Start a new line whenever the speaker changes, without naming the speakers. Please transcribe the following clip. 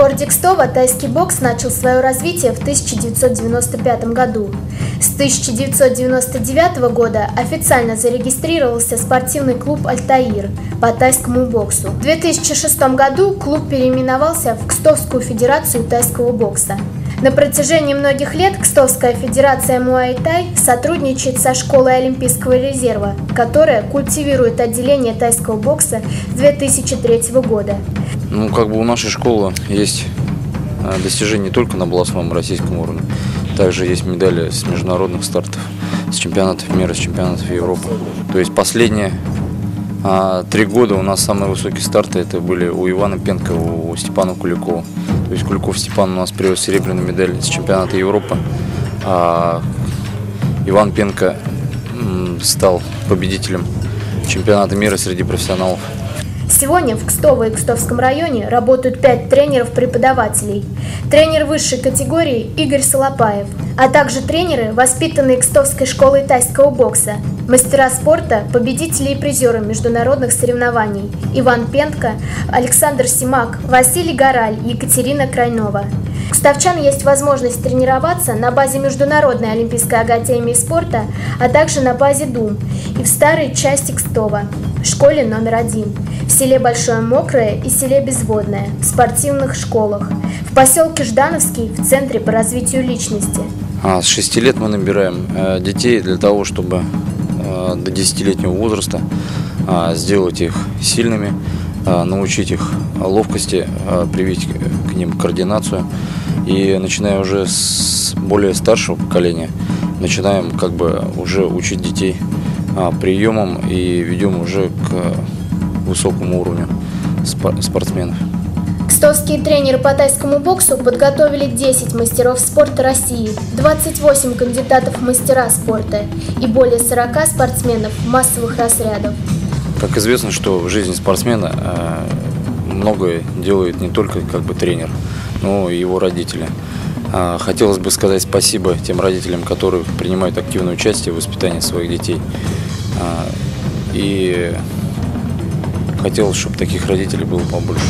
городе Кстово тайский бокс начал свое развитие в 1995 году. С 1999 года официально зарегистрировался спортивный клуб «Альтаир» по тайскому боксу. В 2006 году клуб переименовался в Кстовскую федерацию тайского бокса. На протяжении многих лет Кстовская федерация Муай-Тай сотрудничает со школой Олимпийского резерва, которая культивирует отделение тайского бокса с 2003 года.
Ну, как бы у нашей школы есть а, достижения не только на областном российском уровне, также есть медали с международных стартов, с чемпионатов мира, с чемпионатов Европы. То есть последние а, три года у нас самые высокие старты это были у Ивана Пенко, у Степана Куликова. То есть Куликов Степан у нас привез серебряную медаль с чемпионата Европы. А Иван Пенко стал победителем чемпионата мира среди профессионалов.
Сегодня в Кстово и Кстовском районе работают пять тренеров-преподавателей. Тренер высшей категории Игорь Солопаев, а также тренеры, воспитанные Кстовской школой тайского бокса, мастера спорта, победители и призеры международных соревнований Иван Пентко, Александр Симак, Василий Гораль, Екатерина Крайнова. У ставчан есть возможность тренироваться на базе Международной Олимпийской академии спорта, а также на базе ДУМ и в старой части Кстова, школе номер один, в селе Большое Мокрое и селе Безводное, в спортивных школах, в поселке Ждановский в Центре по развитию личности.
А, с 6 лет мы набираем э, детей для того, чтобы э, до 10-летнего возраста э, сделать их сильными, научить их ловкости, привить к ним координацию. И начиная уже с более старшего поколения, начинаем как бы уже учить детей а, приемам и ведем уже к высокому уровню спортсменов.
Кстовские тренеры по тайскому боксу подготовили 10 мастеров спорта России, 28 кандидатов в мастера спорта и более 40 спортсменов массовых разрядов.
Как известно, что в жизни спортсмена э, многое делает не только как бы тренер, но и его родители. А, хотелось бы сказать спасибо тем родителям, которые принимают активное участие в воспитании своих детей. А, и хотелось, чтобы таких родителей было побольше.